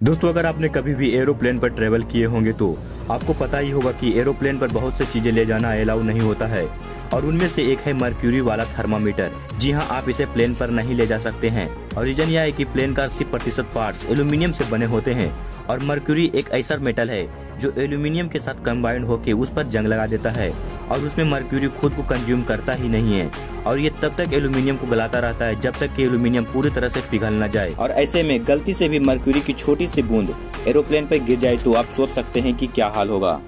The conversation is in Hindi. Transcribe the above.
दोस्तों, अगर आपने कभी भी एरोप्लेन पर ट्रेवल किए होंगे तो आपको पता ही होगा कि एरोप्लेन पर बहुत सी चीज़ें ले जाना अलाउ नहीं होता है। और उनमें से एक है मर्क्यूरी वाला थर्मामीटर। जी हाँ आप इसे प्लेन पर नहीं ले जा सकते हैं। और रीजन यह है कि प्लेन का अस्सी प्रतिशत पार्ट एल्यूमिनियम से बने होते हैं। और मर्क्यूरी एक ऐसा मेटल है, जो एल्यूमिनियम के साथ कंबाइंड होकर उस पर जंग लगा देता है। और उसमें मर्क्यूरी खुद को कंज्यूम करता ही नहीं है। और ये तब तक एल्यूमिनियम को गलाता रहता है, जब तक कि एल्यूमिनियम पूरी तरह से पिघल न जाए। और ऐसे में गलती से भी मर्क्यूरी की छोटी सी बूंद एरोप्लेन पर गिर जाए तो आप सोच सकते हैं कि क्या हाल होगा।